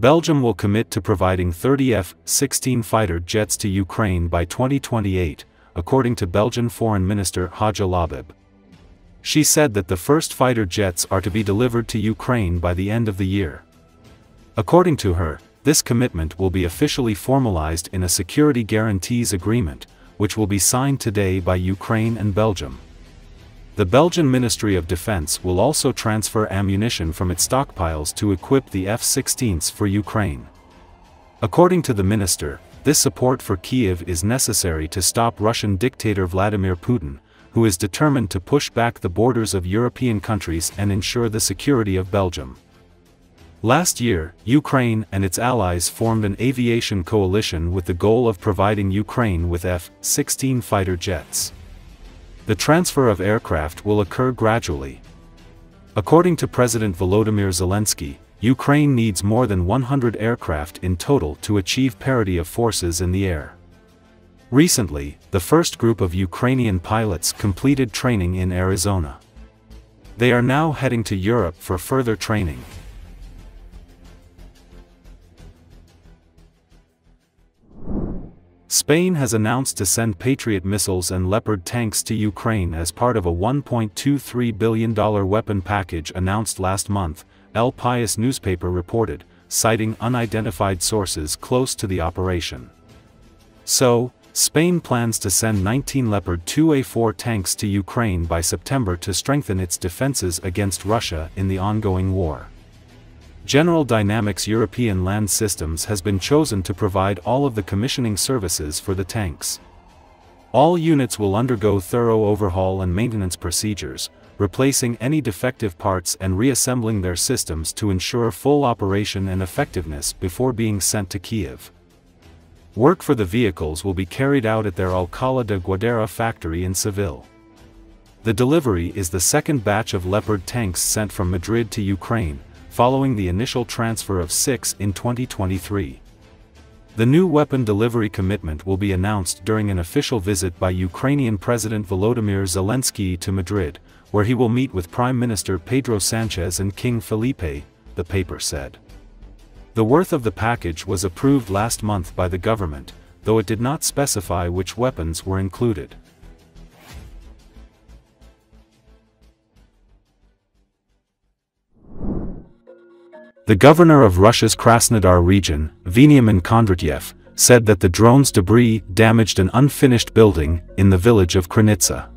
Belgium will commit to providing 30 F-16 fighter jets to Ukraine by 2028, according to Belgian Foreign Minister Hadja Lahbib. She said that the first fighter jets are to be delivered to Ukraine by the end of the year. According to her, this commitment will be officially formalized in a security guarantees agreement, which will be signed today by Ukraine and Belgium. The Belgian Ministry of Defense will also transfer ammunition from its stockpiles to equip the F-16s for Ukraine. According to the minister, this support for Kiev is necessary to stop Russian dictator Vladimir Putin, who is determined to push back the borders of European countries and ensure the security of Belgium. Last year, Ukraine and its allies formed an aviation coalition with the goal of providing Ukraine with F-16 fighter jets. The transfer of aircraft will occur gradually. According to President Volodymyr Zelensky, Ukraine needs more than 100 aircraft in total to achieve parity of forces in the air. Recently, the first group of Ukrainian pilots completed training in Arizona. They are now heading to Europe for further training. Spain has announced to send Patriot missiles and Leopard tanks to Ukraine as part of a $1.23 billion weapon package announced last month, El País newspaper reported, citing unidentified sources close to the operation. So, Spain plans to send 19 Leopard 2A4 tanks to Ukraine by September to strengthen its defenses against Russia in the ongoing war. General Dynamics European Land Systems has been chosen to provide all of the commissioning services for the tanks. All units will undergo thorough overhaul and maintenance procedures, replacing any defective parts and reassembling their systems to ensure full operation and effectiveness before being sent to Kiev. Work for the vehicles will be carried out at their Alcalá de Guadaíra factory in Seville. The delivery is the second batch of Leopard tanks sent from Madrid to Ukraine, following the initial transfer of six in 2023. The new weapon delivery commitment will be announced during an official visit by Ukrainian President Volodymyr Zelensky to Madrid, where he will meet with Prime Minister Pedro Sanchez and King Felipe, the paper said. The worth of the package was approved last month by the government, though it did not specify which weapons were included. The governor of Russia's Krasnodar region, Veniamin Kondratyev, said that the drone's debris damaged an unfinished building in the village of Krinitsa.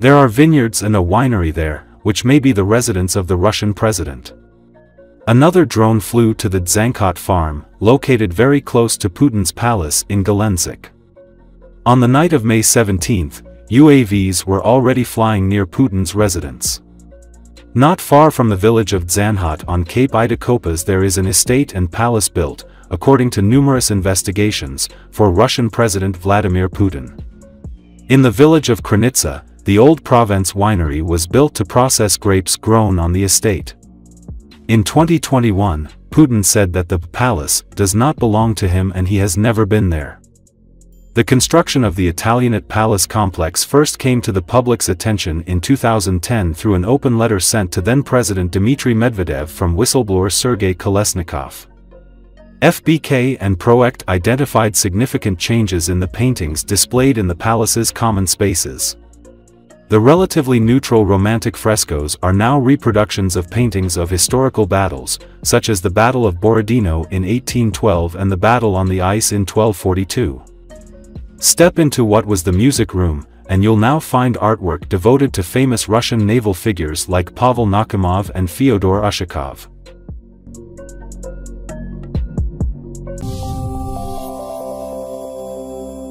There are vineyards and a winery there, which may be the residence of the Russian president. Another drone flew to the Dzhankhot farm, located very close to Putin's palace in Gelendzhik. On the night of May 17, UAVs were already flying near Putin's residence. Not far from the village of Zanhat on Cape Idokopas there is an estate and palace built, according to numerous investigations, for Russian President Vladimir Putin. In the village of Krinitsa, the old Provence winery was built to process grapes grown on the estate. In 2021, Putin said that the palace does not belong to him and he has never been there. The construction of the Italianate Palace complex first came to the public's attention in 2010 through an open letter sent to then-President Dmitry Medvedev from whistleblower Sergei Kolesnikov. FBK and Proekt identified significant changes in the paintings displayed in the palace's common spaces. The relatively neutral romantic frescoes are now reproductions of paintings of historical battles, such as the Battle of Borodino in 1812 and the Battle on the Ice in 1242. Step into what was the music room, and you'll now find artwork devoted to famous Russian naval figures like Pavel Nakhimov and Fyodor Ushakov.